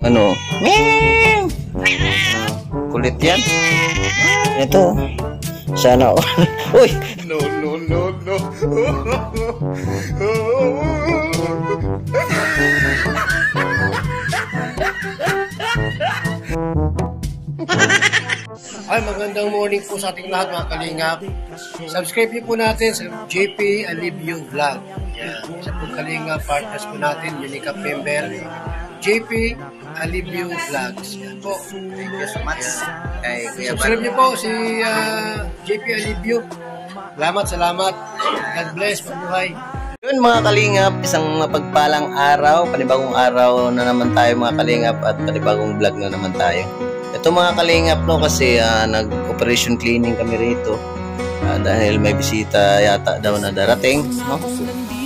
Ano? Meow! Kulit yan. Ito. Sana all. Uy! No, no, no, no. Ay, magandang morning po sa ating lahat mga kalingap. Subscribe niyo po natin sa JP Alivio Vlog. Yan. Sa po kalingap, partners po natin, Unicap member, JP Alivio Vlogs. Yan po. Thank you so much. Kay Kuya Subscribe niyo po si ah, JP Alivio. Salamat, salamat. God bless, mabuhay. Yun mga kalingap, isang mapagpalang araw, panibagong araw na naman tayo mga kalingap at panibagong vlog na naman tayo. Ito mga kalingap no kasi ah, nag-operation cleaning kami rito Ah, dahil may bisita yata daw na darating no.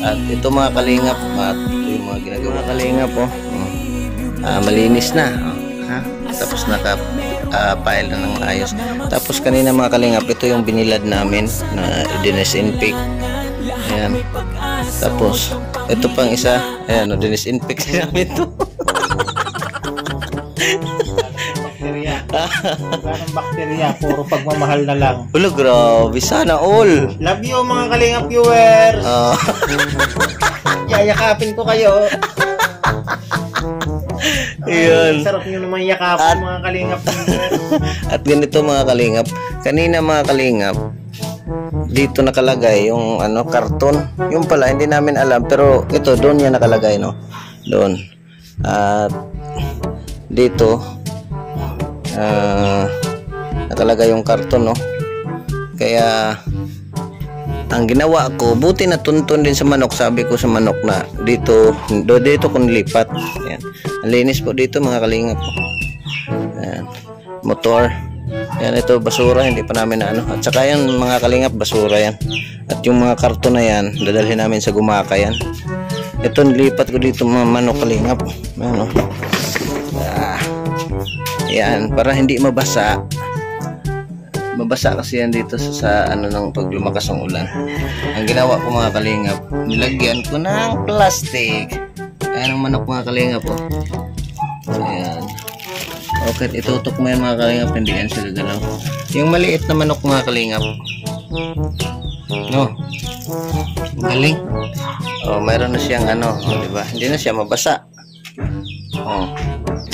At ito mga kalingap, at ito yung mga ginagawa mga kalingap oh. Oh. Ah, malinis na. oh. Ha? Tapos naka ah, file na ng ayos. Tapos kanina mga kalingap, ito yung binilad namin na dinesinfect. Ayan. Tapos, ito pang isa. Ayan, no, dinesinfect namin to. bakterya. Wala ng bakterya, puro pagmamahal na lang. Ulo, grabe. Sana all. Love you mga kalingap viewers. Ah, Yayakapin ko kayo. Yun. Ay, sarap nyo naman yakapin mga kalingap. At ganito mga kalingap. Kanina mga kalingap, dito nakalagay yung ano karton. Yung pala hindi namin alam pero ito doon yan nakalagay no. Doon. At dito ah, nakalagay yung karton no. Kaya ang ginawa ko, buti na tuntun din sa manok. Sabi ko sa manok na dito, do, dito kung lipat. Yan. Linis po dito mga kalingap po. Ayan. Motor. Yan ito basura, hindi pa namin na ano. At saka yan mga kalingap, basura yan. At yung mga karton na yan, dadalhin namin sa gumaka yan. Ito nilipat ko dito mga manok kalingap. Ayan o. Ah. Yan, para hindi mabasa. Mabasa kasi yan dito sa, sa ano ng pag lumakas ang ulan. Ang ginawa ko mga kalingap, nilagyan ko ng plastic. Ayan ang manok mga kalingap po. Ayan. Okay, itutok mo yan mga kalingap, hindi yan sila galaw. Yung maliit na manok mga kalingap. No. Galing. Oh, mayroon na siyang ano, oh, di ba? Hindi na siya mabasa. Oh.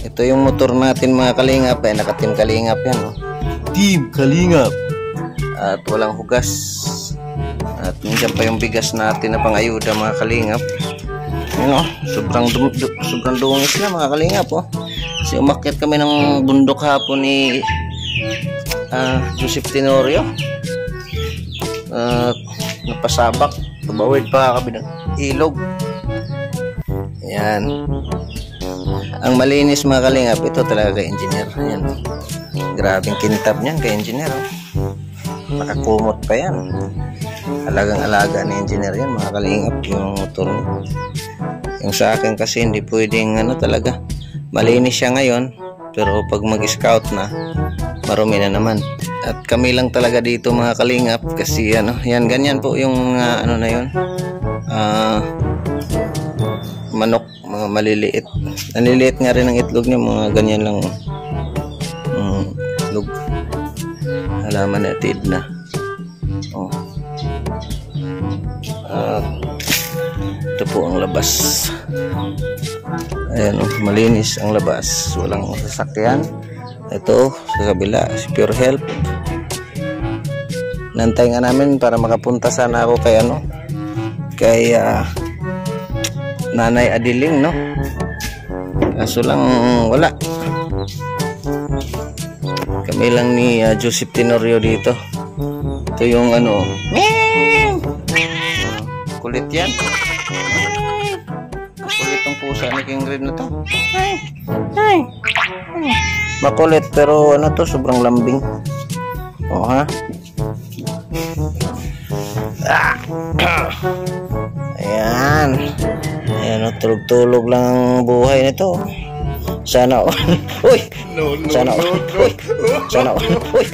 Ito yung motor natin mga kalingap, eh nakatim kalingap yan, oh. Team Kalingap. At walang hugas. At nandiyan pa yung bigas natin na pangayuda mga kalingap. Yun oh, sobrang, dum- du- sobrang dungis na mga kalingap oh. Kasi umakyat kami ng bundok hapon ni ah, Joseph Tenorio. At napasabak. Tumawid pa kami ng ilog. Yan. Ang malinis mga kalingap, ito talaga engineer. Yan. Grabing kintab niyan kay engineer. oh. Nakakumot pa yan. Alagang alaga ni engineer yan mga kalingap yung motor niya. Yung sa akin kasi hindi pwedeng ano talaga. Malinis siya ngayon pero pag mag-scout na marumi na naman. At kami lang talaga dito mga kalingap kasi ano, yan ganyan po yung ah, ano na yun. Ah manok, mga maliliit. Naliliit nga rin ang itlog niya, mga ganyan lang. Halaman na tid na. Oh. At ito po ang labas. Ayan, oh, malinis ang labas. Walang sasakyan. Ito, sa kabila, si Pure Health. Nantay nga namin para makapunta sana ako kay ano, kay ah, Nanay Adiling, no? Kaso lang, wala. Kami lang ni ah, Joseph Tenorio dito. Ito yung ano, meow! Kulit yan. Kulit ang pusa ni King Red na to. Ay, ay, ay. Makulit pero ano to, sobrang lambing. O ha? Ah! Ayan. Ayan, oh, tulog-tulog lang ang buhay nito. Sana all. Uy! No, no, Sana all. Uy! Sana all. Uy!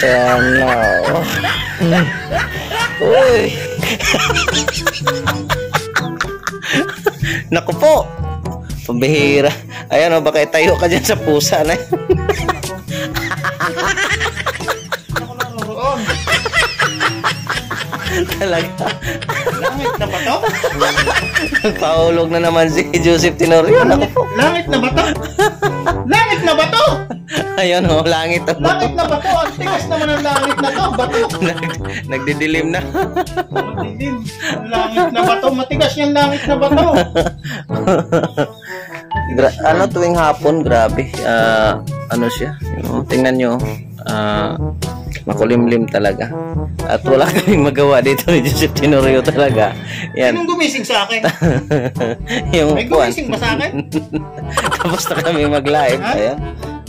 Sana all. Uy! Naku po. Pambihira. Ayan o, baka itayo ka dyan sa pusa na. Naroon. Talaga. Langit na ba to? Nagpahulog na naman si Joseph Tenorio. Po. Langit na ba to? Langit na ba to? Ayun o, langit o. Langit na ba to? Ang tigas naman ang langit na to. Bato. Nag, nagdidilim na. Ang langit na ba to? Matigas yung langit na ba to? Gra- ano tuwing hapon, grabe. Ah, ano siya? Tingnan nyo. ah, makulimlim talaga. At wala kaming magawa dito ni Joseph Tenorio talaga. Yan. Sinong gumising sa akin? yung May gumising ba sa akin? Tapos na kami mag-live. Ha? Ayan.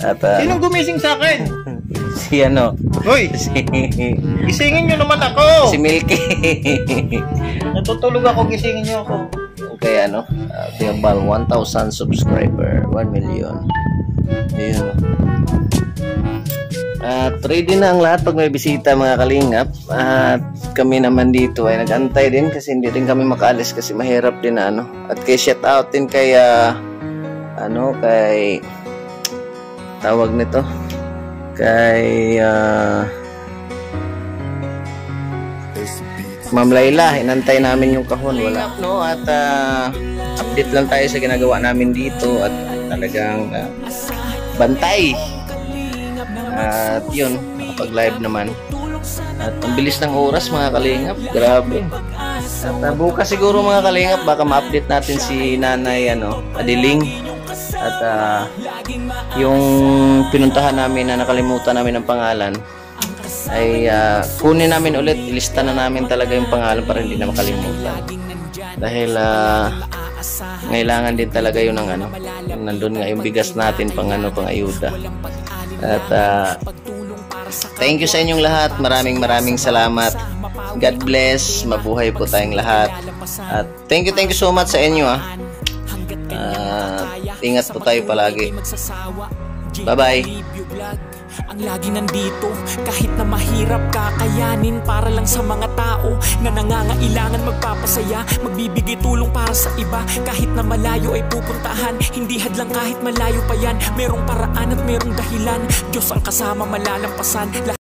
At ah, Sinong gumising sa akin? si ano, Hoy, si, gisingin nyo naman ako. si Milky. Natutulog ako, gisingin nyo ako. okay, ano, uh, Tiambal, 1,000 subscriber, 1 million. Ayun. At ready na ang lahat pag may bisita mga kalingap. At kami naman dito ay nagantay din kasi hindi din kami makaalis kasi mahirap din na ano. At kay shout out din kay ah, ano kay tawag nito kay ah, Ma'am Laila, inantay namin yung kahon. Wala. No, at ah, update lang tayo sa ginagawa namin dito at talagang ah, bantay. At yun, nakapag-live naman. At ang bilis ng oras mga kalingap, grabe. At ah, bukas siguro mga kalingap, baka ma-update natin si Nanay ano, Adiling. At ah, yung pinuntahan namin na nakalimutan namin ang pangalan, ay ah, kunin namin ulit, ilista na namin talaga yung pangalan para hindi na makalimutan. Dahil ah, ngailangan din talaga yun ng ano, yung nandun nga yung bigas natin pang ano, pang ayuda. At ah, thank you sa inyong lahat. Maraming maraming salamat. God bless. Mabuhay po tayong lahat. At thank you, thank you so much sa inyo ah. At ingat po tayo palagi. Bye-bye. Ang lagi nandito Kahit na mahirap kakayanin Para lang sa mga tao Na nangangailangan magpapasaya Magbibigay tulong para sa iba. Kahit na malayo ay pupuntahan Hindi hadlang kahit malayo pa yan. Merong paraan at merong dahilan. Diyos ang kasama malalampasan